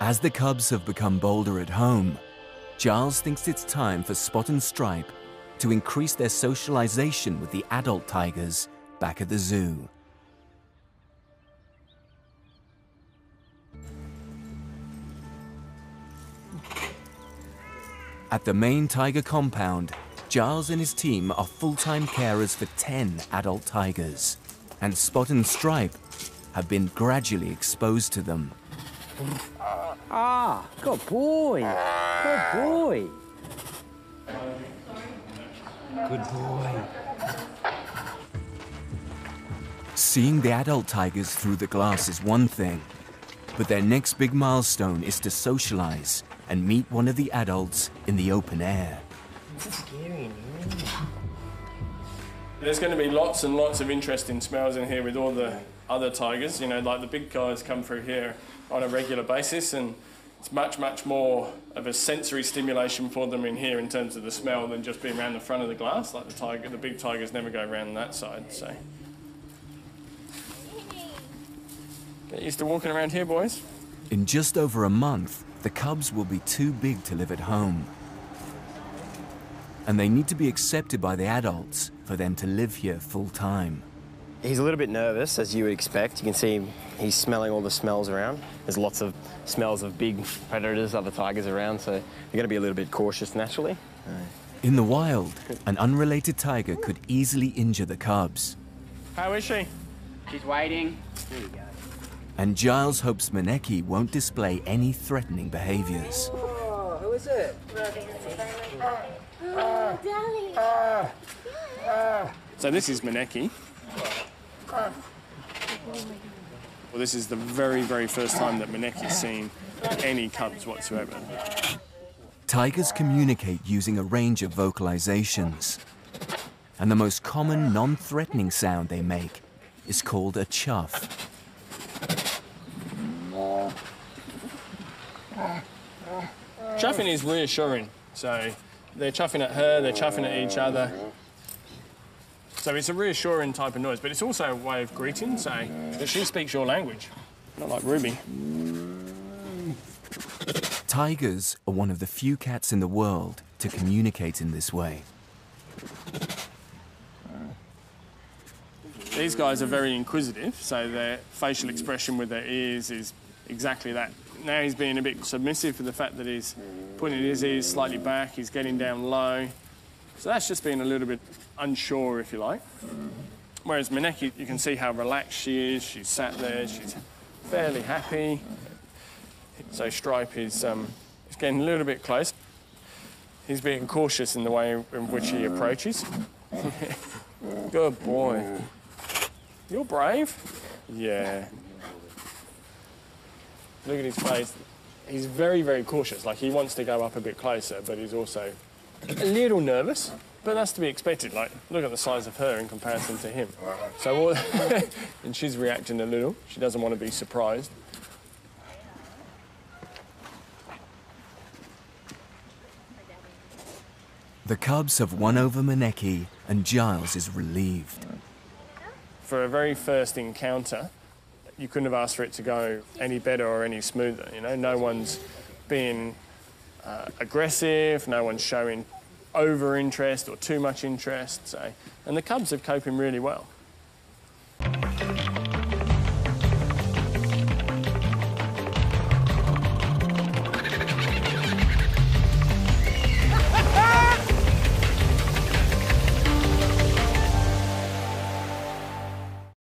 As the cubs have become bolder at home, Giles thinks it's time for Spot and Stripe to increase their socialization with the adult tigers back at the zoo. At the main tiger compound, Giles and his team are full-time carers for 10 adult tigers, and Spot and Stripe have been gradually exposed to them. Ah, good boy. Good boy. Good boy. Seeing the adult tigers through the glass is one thing, but their next big milestone is to socialize and meet one of the adults in the open air. There's going to be lots and lots of interesting smells in here with all the other tigers. You know, like the big guys come through here on a regular basis, and it's much, much more of a sensory stimulation for them in here in terms of the smell than just being around the front of the glass. Like the tiger, the big tigers never go around that side. So get used to walking around here, boys. In just over a month, the cubs will be too big to live at home. And they need to be accepted by the adults for them to live here full time. He's a little bit nervous, as you would expect. You can see him, he's smelling all the smells around. There's lots of smells of big predators, other tigers around, so you're going to be a little bit cautious naturally. In the wild, an unrelated tiger could easily injure the cubs. How is she? She's waiting. There you go. And Giles hopes Maneki won't display any threatening behaviors. Oh, who is it? Oh, darling. So this is Maneki. Well, this is the very, very first time that Maneki's seen any cubs whatsoever. Tigers communicate using a range of vocalizations. And the most common non-threatening sound they make is called a chuff. Chuffing is reassuring. So they're chuffing at her, they're chuffing at each other. So it's a reassuring type of noise, but it's also a way of greeting, saying that she speaks your language, not like Ruby. Tigers are one of the few cats in the world to communicate in this way. These guys are very inquisitive, so their facial expression with their ears is exactly that. Now he's being a bit submissive for the fact that he's putting his ears slightly back, he's getting down low. So that's just being a little bit unsure, if you like. Whereas Maneki, you can see how relaxed she is. She's sat there, she's fairly happy. So Stripe is, um, is getting a little bit close. He's being cautious in the way in which he approaches. Good boy. You're brave. Yeah. Look at his face. He's very, very cautious. Like he wants to go up a bit closer, but he's also a little nervous. But that's to be expected. Like, look at the size of her in comparison to him. So, all and she's reacting a little. She doesn't want to be surprised. The cubs have won over Maneki, and Giles is relieved. For a very first encounter, you couldn't have asked for it to go any better or any smoother. You know, no one's uh, aggressive, no one's showing over interest or too much interest. So, and the cubs have coping really well.